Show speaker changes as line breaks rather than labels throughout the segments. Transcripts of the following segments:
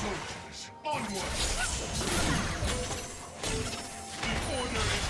Soldiers, onward! The order is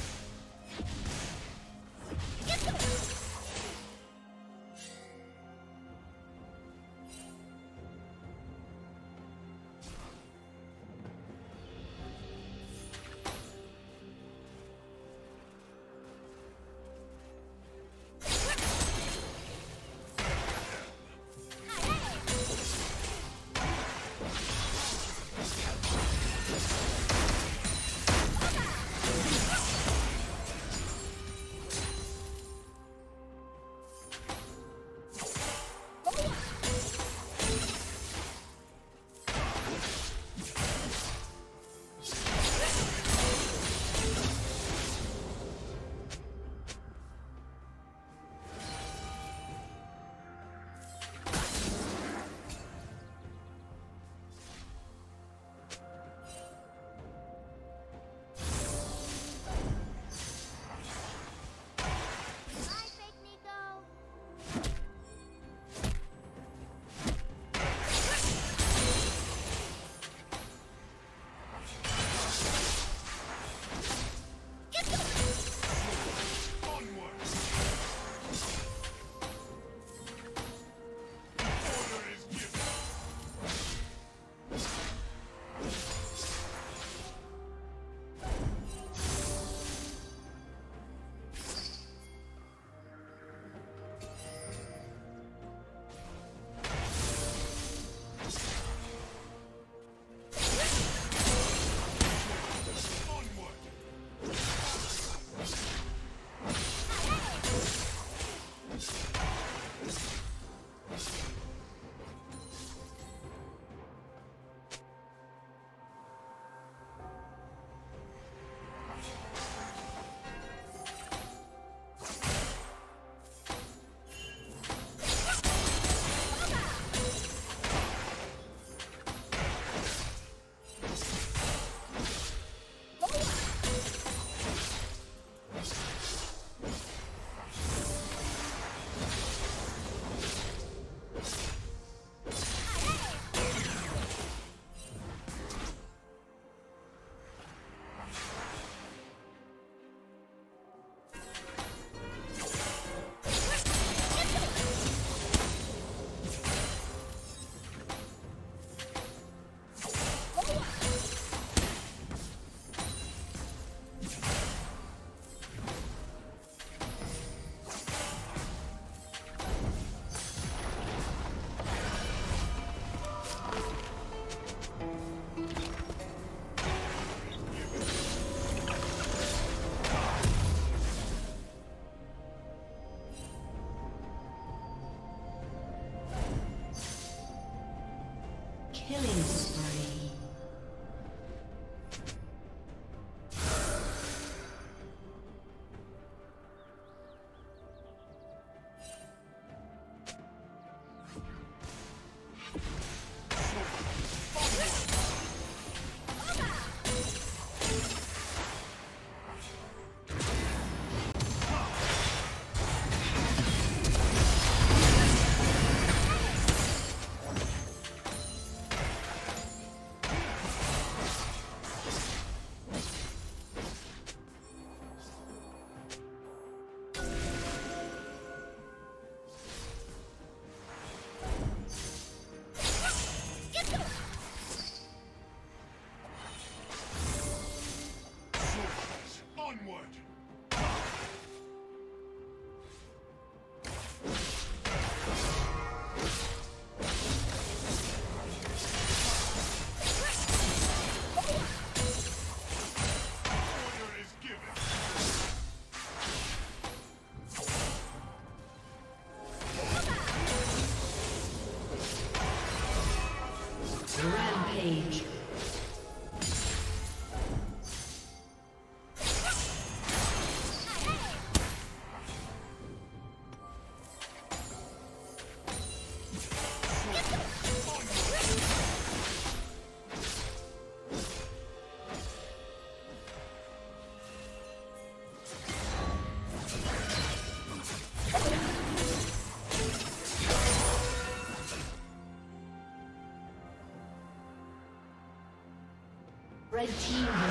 Killing. Red team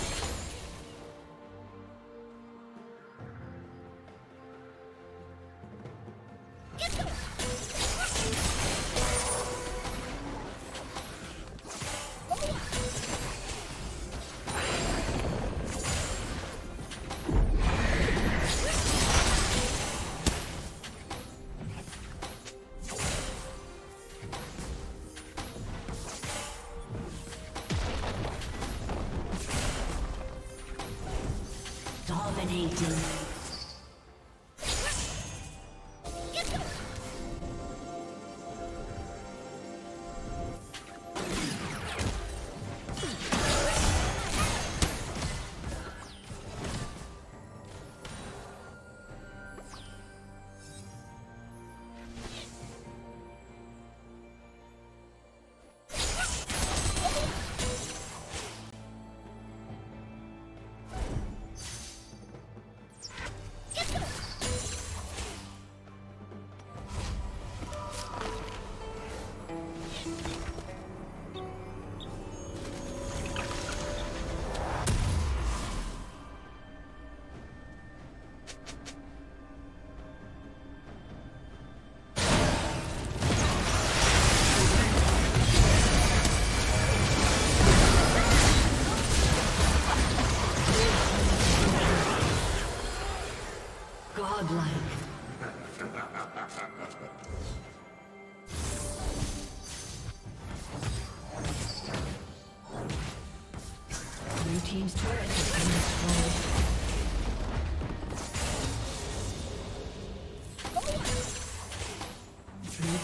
Dominating.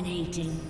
Dominating.